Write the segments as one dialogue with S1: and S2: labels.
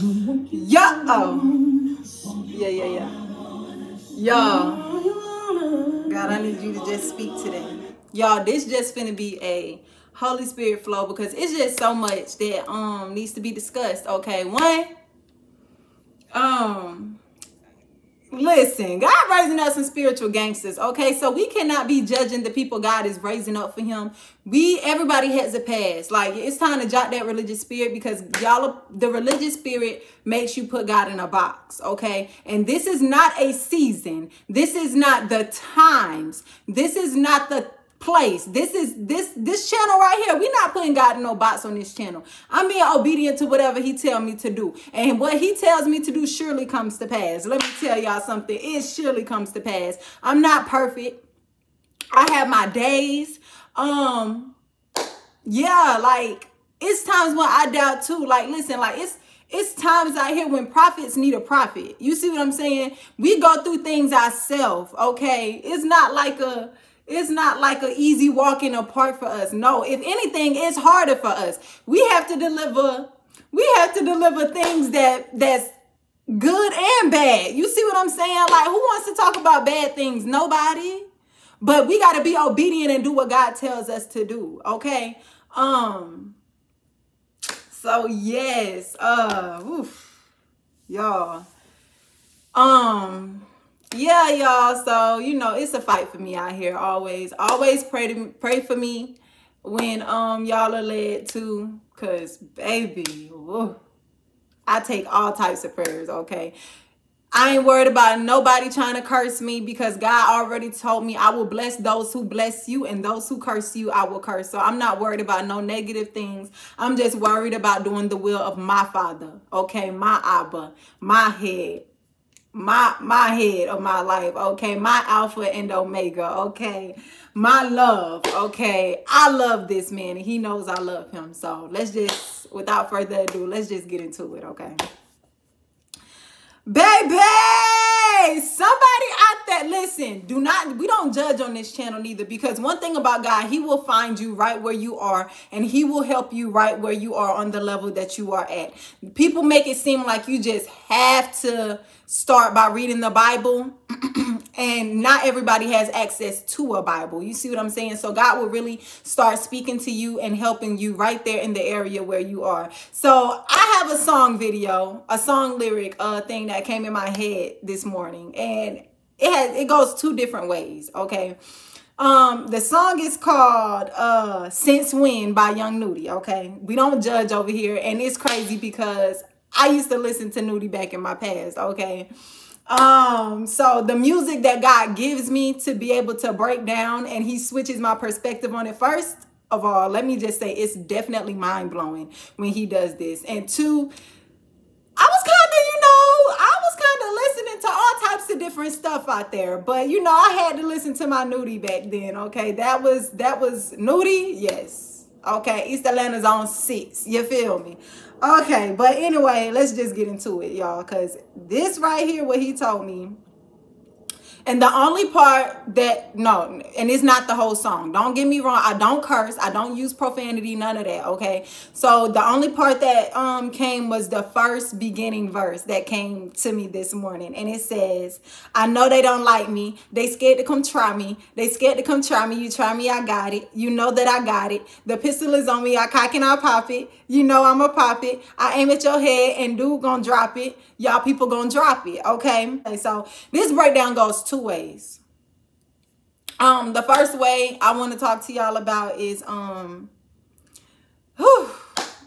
S1: Yeah. Oh. Yeah, yeah, yeah. Y'all. God, I need you to just speak to them. Y'all, this just finna be a Holy Spirit flow because it's just so much that um needs to be discussed. Okay, one. Um Listen, God raising up some spiritual gangsters, okay? So we cannot be judging the people God is raising up for him. We, everybody has a past. Like, it's time to jot that religious spirit because y'all, the religious spirit makes you put God in a box, okay? And this is not a season. This is not the times. This is not the place. This is this this channel right here. We're not putting God in no box on this channel. I'm being obedient to whatever he tell me to do. And what he tells me to do surely comes to pass. Let me tell y'all something. It surely comes to pass. I'm not perfect. I have my days. Um yeah, like it's times when I doubt too. Like listen, like it's it's times out here when prophets need a prophet. You see what I'm saying? We go through things ourselves, okay? It's not like a it's not like an easy walk in the park for us. No, if anything, it's harder for us. We have to deliver, we have to deliver things that that's good and bad. You see what I'm saying? Like, who wants to talk about bad things? Nobody. But we got to be obedient and do what God tells us to do. Okay. Um. So yes. Uh. Oof, y'all. Um yeah, y'all. So, you know, it's a fight for me out here always. Always pray to pray for me when um y'all are led to cuz baby, I take all types of prayers, okay? I ain't worried about nobody trying to curse me because God already told me I will bless those who bless you and those who curse you, I will curse. So I'm not worried about no negative things. I'm just worried about doing the will of my Father, okay? My Abba, my head, my my head of my life okay? My alpha and omega okay? My love okay? I love this man and he knows i love him. So let's just without further ado let's just get into it okay baby somebody out there listen do not we don't judge on this channel neither because one thing about god he will find you right where you are and he will help you right where you are on the level that you are at people make it seem like you just have to start by reading the Bible. And not everybody has access to a Bible. You see what I'm saying? So God will really start speaking to you and helping you right there in the area where you are. So I have a song video, a song lyric uh, thing that came in my head this morning. And it has it goes two different ways, okay? Um, the song is called uh Since When by Young Nudy, okay? We don't judge over here, and it's crazy because I used to listen to Nudy back in my past, okay? Um, so the music that God gives me to be able to break down and he switches my perspective on it first of all, let me just say it's definitely mind-blowing when he does this. And two, I was kind of, you know, I was kind of listening to all types of different stuff out there. But you know, I had to listen to my Nudy back then. Okay. That was that was Nudy, yes. Okay, East Atlanta Zone six. You feel me? Okay, but anyway, let's just get into it, y'all. Because this right here, what he told me, and the only part that, no, and it's not the whole song. Don't get me wrong. I don't curse. I don't use profanity, none of that, okay? So the only part that um came was the first beginning verse that came to me this morning. And it says, I know they don't like me. They scared to come try me. They scared to come try me. You try me, I got it. You know that I got it. The pistol is on me. I cock and I pop it. You know I'm a pop it. I aim at your head and dude gonna drop it. Y'all people gonna drop it, okay? okay so this breakdown goes two ways. Um, the first way I want to talk to y'all about is um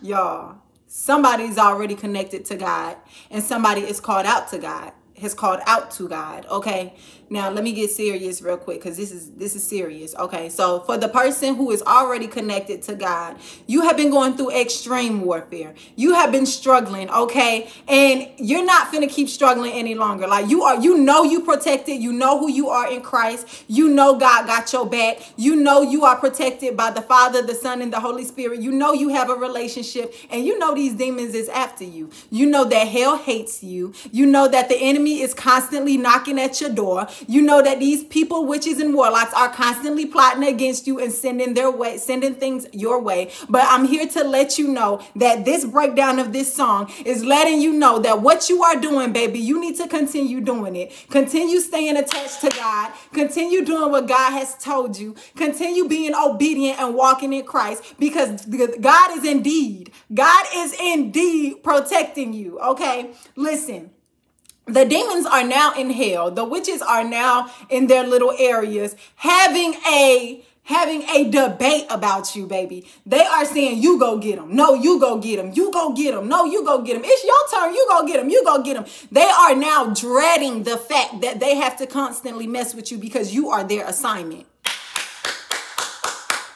S1: y'all somebody's already connected to God and somebody is called out to God has called out to God. Okay. Now let me get serious real quick because this is this is serious. Okay. So for the person who is already connected to God, you have been going through extreme warfare. You have been struggling, okay? And you're not gonna keep struggling any longer. Like you are, you know you protected, you know who you are in Christ, you know God got your back, you know you are protected by the Father, the Son, and the Holy Spirit. You know you have a relationship, and you know these demons is after you. You know that hell hates you, you know that the enemy is constantly knocking at your door. You know that these people, witches and warlocks, are constantly plotting against you and sending their way, sending things your way. But I'm here to let you know that this breakdown of this song is letting you know that what you are doing, baby, you need to continue doing it. Continue staying attached to God. Continue doing what God has told you. Continue being obedient and walking in Christ because God is indeed, God is indeed protecting you. Okay, listen the demons are now in hell. The witches are now in their little areas having a having a debate about you, baby. They are saying, you go get them. No, you go get them. You go get them. No, you go get them. It's your turn. You go get them. You go get them. They are now dreading the fact that they have to constantly mess with you because you are their assignment.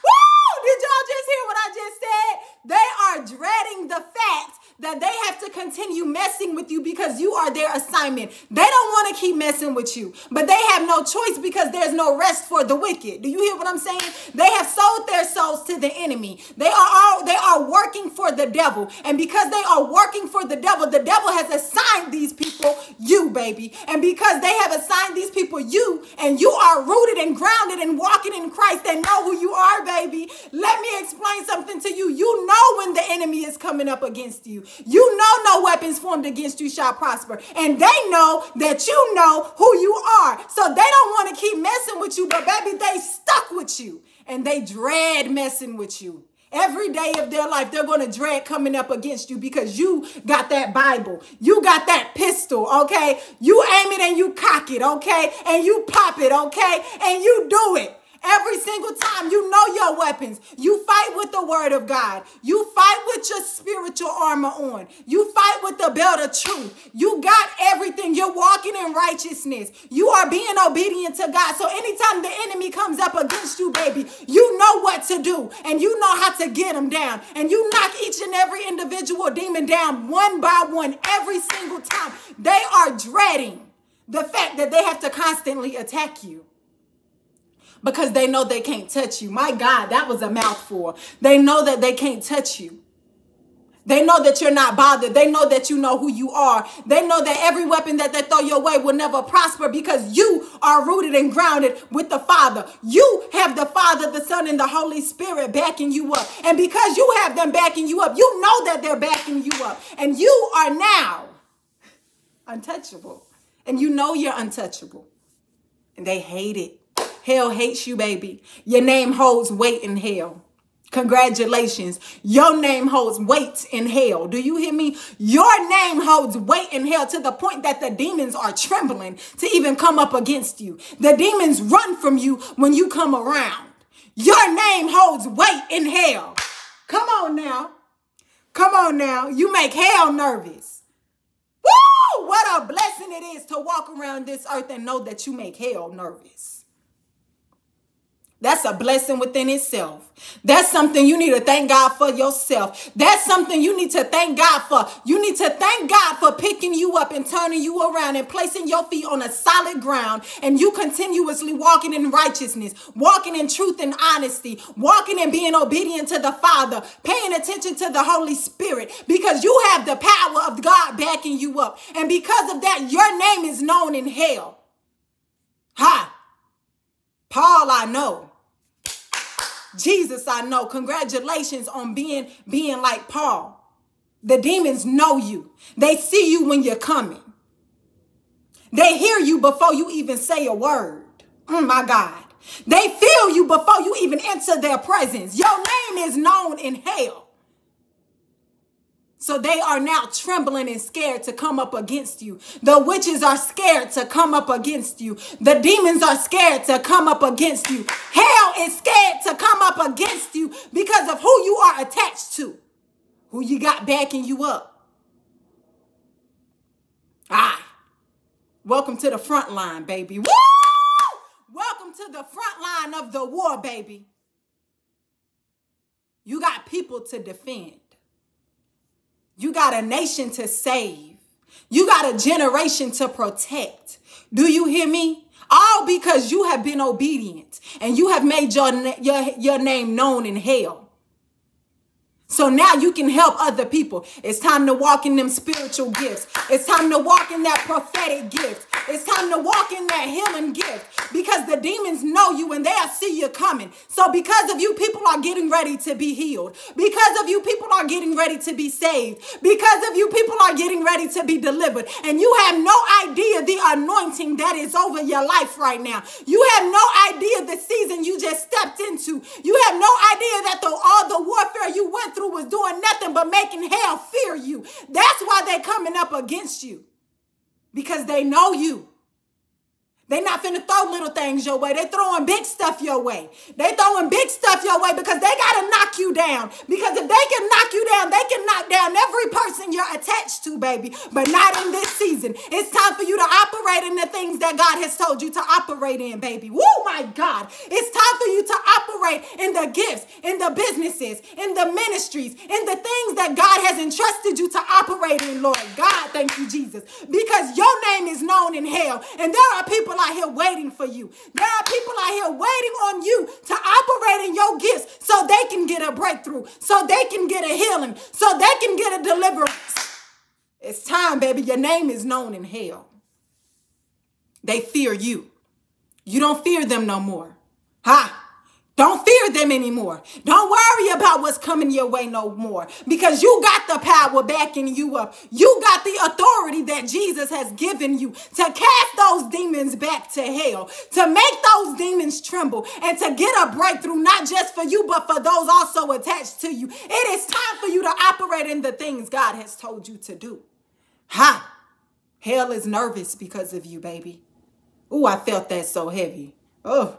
S1: Woo! Did y'all just hear what I just said? They are dreading the fact that they have to continue messing with you because you are their assignment. They don't want to keep messing with you, but they have no choice because there's no rest for the wicked. Do you hear what I'm saying? They have sold their souls to the enemy. They are all they are working for the devil. And because they are working for the devil, the devil has assigned these people you, baby. And because they have assigned these people you and you are rooted and grounded and walking in Christ and know who you are, baby. Let me explain something to you. You know when the enemy is coming up against you. You know no weapons formed against you shall prosper. And they know that you know who you are. So they don't want to keep messing with you, but baby, they stuck with you. And they dread messing with you. Every day of their life, they're going to dread coming up against you because you got that Bible. You got that pistol, okay? You aim it and you cock it, okay? And you pop it, okay? And you do it. Every single time you know your weapons. You fight with the word of God. You fight with your spiritual armor on. You fight with the belt of truth. You got everything. You're walking in righteousness. You are being obedient to God. So anytime the enemy comes up against you, baby, you know what to do and you know how to get them down. And you knock each and every individual demon down one by one every single time. They are dreading the fact that they have to constantly attack you because they know they can't touch you. My God, that was a mouthful. They know that they can't touch you. They know that you're not bothered. They know that you know who you are. They know that every weapon that they throw your way will never prosper because you are rooted and grounded with the Father. You have the Father, the Son, and the Holy Spirit backing you up. And because you have them backing you up, you know that they're backing you up. And you are now untouchable. And you know you're untouchable. And they hate it. Hell hates you, baby. Your name holds weight in hell. Congratulations. Your name holds weight in hell. Do you hear me? Your name holds weight in hell to the point that the demons are trembling to even come up against you. The demons run from you when you come around. Your name holds weight in hell. Come on now. Come on now. You make hell nervous. Woo! What a blessing it is to walk around this earth and know that you make hell nervous. That's a blessing within itself. That's something you need to thank God for yourself. That's something you need to thank God for. You need to thank God for picking you up and turning you around and placing your feet on a solid ground and you continuously walking in righteousness, walking in truth and honesty, walking and being obedient to the Father, paying attention to the Holy Spirit because you have the power of God backing you up. And because of that, your name is known in hell. Ha! Paul, I know. Jesus, I know. Congratulations on being being like Paul. The demons know you. They see you when you're coming. They hear you before you even say a word. Oh my God. They feel you before you even enter their presence. Your name is known in hell. So they are now trembling and scared to come up against you. The witches are scared to come up against you. The demons are scared to come up against you. Hell is scared to come up against you because of who you are attached to, who you got backing you up. Ah, welcome to the front line, baby. Woo! Welcome to the front line of the war, baby. You got people to defend. You got a nation to save. You got a generation to protect. Do you hear me? All because you have been obedient and you have made your, your, your name known in hell. So now you can help other people. It's time to walk in them spiritual gifts. It's time to walk in that prophetic gift. It's time to walk in that healing gift because the demons know you and they'll see you coming. So because of you, people are getting ready to be healed. Because of you, people are getting ready to be saved. Because of you, people are getting ready to be delivered. And you have no idea the anointing that is over your life right now. You have no idea the season you just stepped into. You have no idea that the, all the warfare you went through through was doing nothing but making hell fear you. That's why they're coming up against you because they know you. They not finna throw little things your way. They throwing big stuff your way. They throwing big stuff your way because they gotta knock you down. Because if they can knock you down, they can knock down every person you're attached to, baby. But not in this season. It's time for you to operate in the things that God has told you to operate in, baby. Woo, my God. It's time for you to operate in the gifts, in the businesses, in the ministries, in the things that God has entrusted you to operate in, Lord. God, thank you, Jesus. Because your name is known in hell. And there are people out here waiting for you. There are people out here waiting on you to operate in your gifts so they can get a breakthrough, so they can get a healing, so they can get a deliverance. It's time, baby. Your name is known in hell. They fear you. You don't fear them no more. Ha! Don't fear them anymore. Don't worry about what's coming your way no more because you got the power backing you up. You got the authority that Jesus has given you to cast those demons back to hell, to make those demons tremble, and to get a breakthrough, not just for you, but for those also attached to you. It is time for you to operate in the things God has told you to do. Ha! Hell is nervous because of you, baby. Ooh, I felt that so heavy. Oh.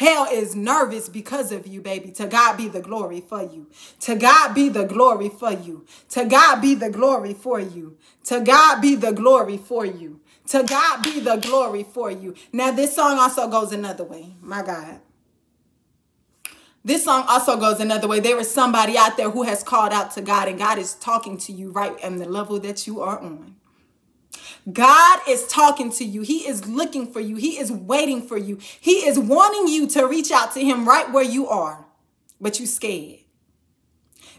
S1: Hell is nervous because of you, baby. To God be the glory for you. To God be the glory for you. To God be the glory for you. To God be the glory for you. To God be the glory for you. Now, this song also goes another way. My God. This song also goes another way. There is somebody out there who has called out to God, and God is talking to you right on the level that you are on. God is talking to you. He is looking for you. He is waiting for you. He is wanting you to reach out to him right where you are, but you scared.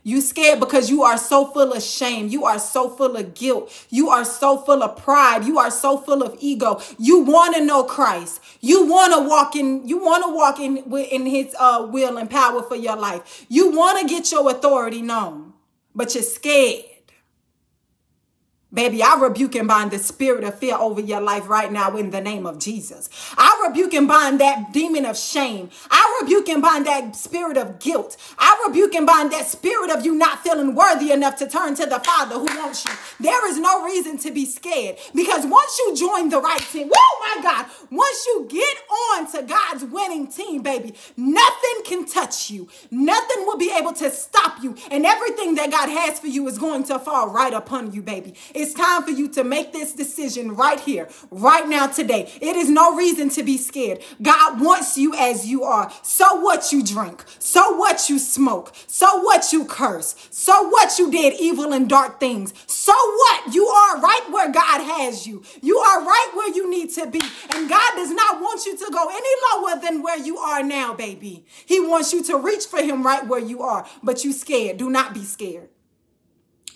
S1: You scared because you are so full of shame. You are so full of guilt. You are so full of pride. You are so full of ego. You want to know Christ. You want to walk in. You want to walk in in His uh, will and power for your life. You want to get your authority known, but you're scared. Baby, I rebuke and bind the spirit of fear over your life right now in the name of Jesus. I rebuke and bind that demon of shame. I rebuke and bind that spirit of guilt. I rebuke and bind that spirit of you not feeling worthy enough to turn to the Father who wants you. There is no reason to be scared because once you join the right team, oh my God, once you get on to God's winning team, baby, nothing can touch you. Nothing will be able to stop you. And everything that God has for you is going to fall right upon you, baby. It's time for you to make this decision right here, right now, today. It is no reason to be scared. God wants you as you are. So what you drink, so what you smoke, so what you curse, so what you did evil and dark things, so what you are right where God has you. You are right where you need to be. And God does not want you to go any lower than where you are now, baby. He wants you to reach for him right where you are, but you scared. Do not be scared.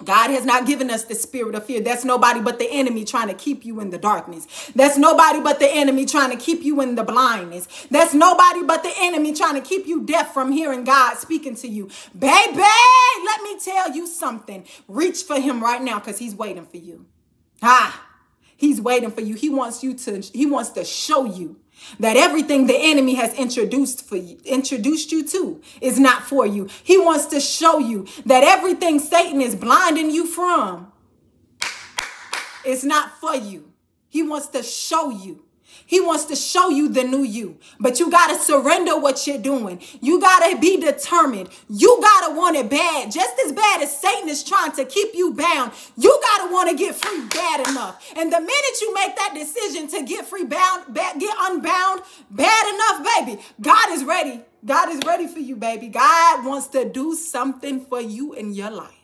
S1: God has not given us the spirit of fear. That's nobody but the enemy trying to keep you in the darkness. That's nobody but the enemy trying to keep you in the blindness. That's nobody but the enemy trying to keep you deaf from hearing God speaking to you. Baby, let me tell you something. Reach for him right now because he's waiting for you. Ah, he's waiting for you. He wants you to, he wants to show you that everything the enemy has introduced for you, introduced you to is not for you. He wants to show you that everything Satan is blinding you from is not for you. He wants to show you he wants to show you the new you, but you got to surrender what you're doing. You got to be determined. You got to want it bad, just as bad as Satan is trying to keep you bound. You got to want to get free bad enough. And the minute you make that decision to get free, bound, get unbound, bad enough, baby, God is ready. God is ready for you, baby. God wants to do something for you in your life.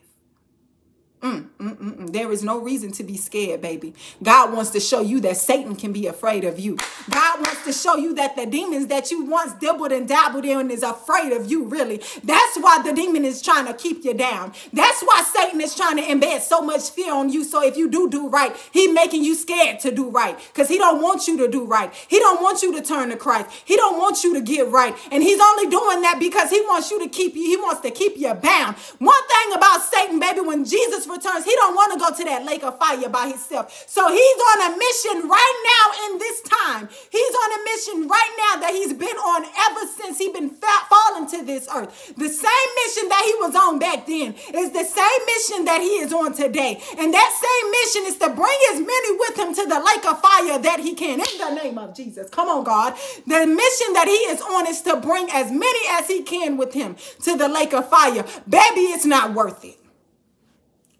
S1: Mm, mm, mm, mm. There is no reason to be scared, baby. God wants to show you that Satan can be afraid of you. God wants to show you that the demons that you once dibbled and dabbled in is afraid of you, really. That's why the demon is trying to keep you down. That's why Satan is trying to embed so much fear on you. So if you do do right, he making you scared to do right because he don't want you to do right. He don't want you to turn to Christ. He don't want you to get right. And he's only doing that because he wants you to keep you. He wants to keep you bound. One thing about Satan, baby, when Jesus returns, he don't want to go to that lake of fire by himself. So he's on a mission right now in this time. He's on a mission right now that he's been on ever since he been fat, fallen to this earth. The same mission that he was on back then is the same mission that he is on today. And that same mission is to bring as many with him to the lake of fire that he can in the name of Jesus. Come on, God. The mission that he is on is to bring as many as he can with him to the lake of fire. Baby, it's not worth it.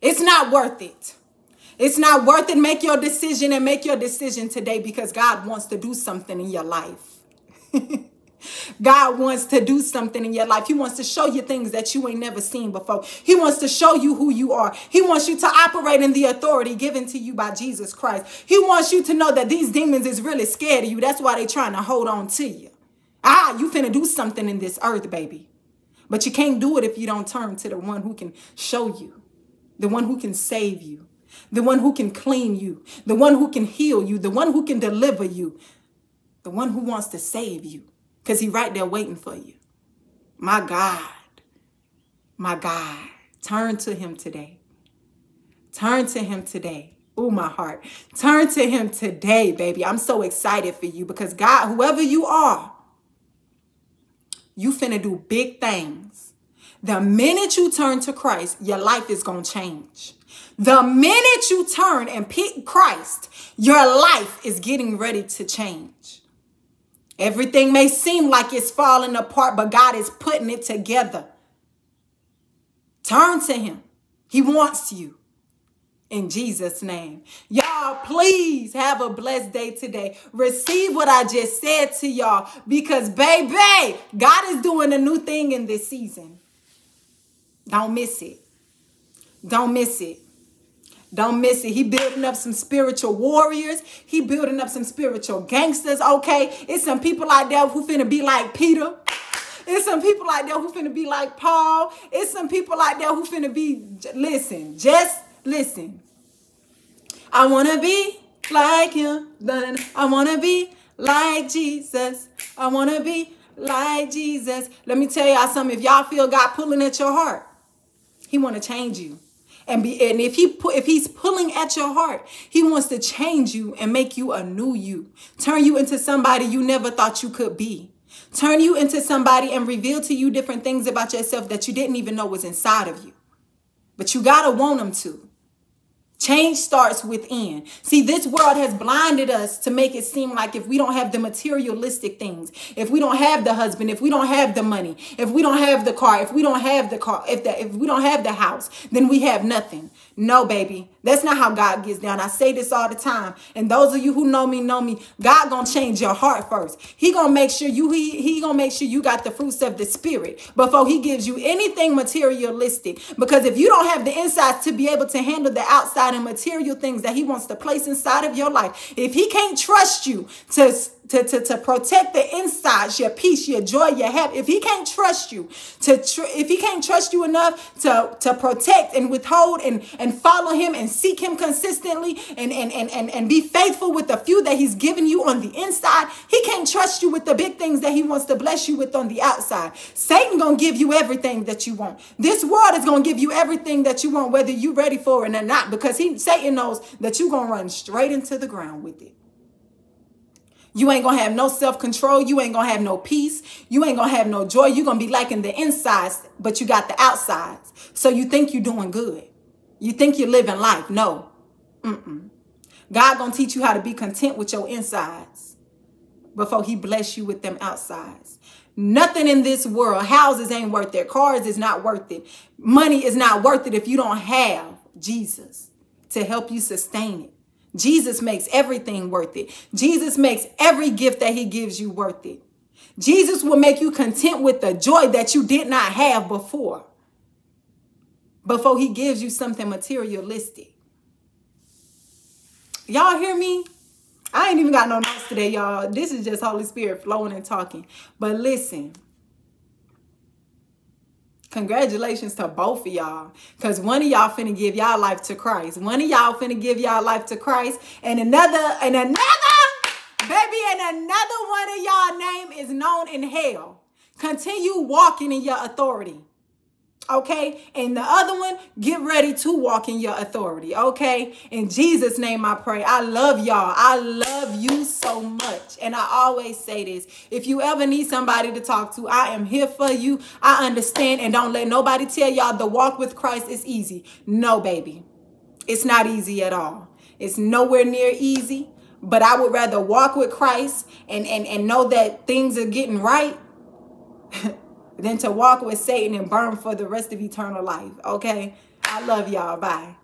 S1: It's not worth it. It's not worth it. Make your decision and make your decision today because God wants to do something in your life. God wants to do something in your life. He wants to show you things that you ain't never seen before. He wants to show you who you are. He wants you to operate in the authority given to you by Jesus Christ. He wants you to know that these demons is really scared of you. That's why they trying to hold on to you. Ah, you finna do something in this earth, baby. But you can't do it if you don't turn to the one who can show you the one who can save you, the one who can clean you, the one who can heal you, the one who can deliver you, the one who wants to save you because he right there waiting for you. My God, my God, turn to him today. Turn to him today. Oh, my heart. Turn to him today, baby. I'm so excited for you because God, whoever you are, you finna do big things the minute you turn to Christ, your life is going to change. The minute you turn and pick Christ, your life is getting ready to change. Everything may seem like it's falling apart, but God is putting it together. Turn to Him. He wants you. In Jesus' name. Y'all, please have a blessed day today. Receive what I just said to y'all because, baby, God is doing a new thing in this season. Don't miss it. Don't miss it. Don't miss it. He building up some spiritual warriors. He building up some spiritual gangsters. Okay. It's some people out there who finna be like Peter. It's some people out there who finna be like Paul. It's some people out there who finna be, listen, just listen. I wanna be like him. I wanna be like Jesus. I wanna be like Jesus. Let me tell y'all something. If y'all feel God pulling at your heart, he want to change you. And be and if he put if he's pulling at your heart, he wants to change you and make you a new you. Turn you into somebody you never thought you could be. Turn you into somebody and reveal to you different things about yourself that you didn't even know was inside of you. But you got to want them to. Change starts within. See, this world has blinded us to make it seem like if we don't have the materialistic things, if we don't have the husband, if we don't have the money, if we don't have the car, if we don't have the car, if the, if we don't have the house, then we have nothing. No, baby. That's not how God gets down. I say this all the time. And those of you who know me, know me. God gonna change your heart first. He gonna make sure you he, he gonna make sure you got the fruits of the spirit before he gives you anything materialistic. Because if you don't have the insights to be able to handle the outside and material things that he wants to place inside of your life, if he can't trust you to to, to, to protect the insides, your peace, your joy, your happiness. If he can't trust you to, tr- if he can't trust you enough to, to protect and withhold and, and follow him and seek him consistently and, and, and, and, and be faithful with the few that he's given you on the inside, he can't trust you with the big things that he wants to bless you with on the outside. Satan gonna give you everything that you want. This world is gonna give you everything that you want, whether you're ready for it or not, because he Satan knows that you're gonna run straight into the ground with it. You ain't gonna have no self-control. You ain't gonna have no peace. You ain't gonna have no joy. You're gonna be liking the insides, but you got the outsides. So you think you're doing good. You think you're living life. No. Mm-mm. God gonna teach you how to be content with your insides before he bless you with them outsides. Nothing in this world, houses ain't worth it. Cars is not worth it. Money is not worth it if you don't have Jesus to help you sustain it. Jesus makes everything worth it. Jesus makes every gift that he gives you worth it. Jesus will make you content with the joy that you did not have before. before he gives you something materialistic. Y'all hear me? I ain't even got no notes today, y'all. This is just Holy Spirit flowing and talking. But listen, Congratulations to both of y'all. Because one of y'all finna give y'all life to Christ. One of y'all finna give y'all life to Christ. And another, and another, baby, and another one of y'all name is known in hell. Continue walking in your authority. Okay. And the other one, get ready to walk in your authority. Okay. In Jesus' name, I pray. I love y'all. I love you so much. And I always say this if you ever need somebody to talk to, I am here for you. I understand. And don't let nobody tell y'all the walk with Christ is easy. No, baby. It's not easy at all. It's nowhere near easy. But I would rather walk with Christ and, and, and know that things are getting right than to walk with Satan and burn for the rest of eternal life. Okay? I love y'all. Bye.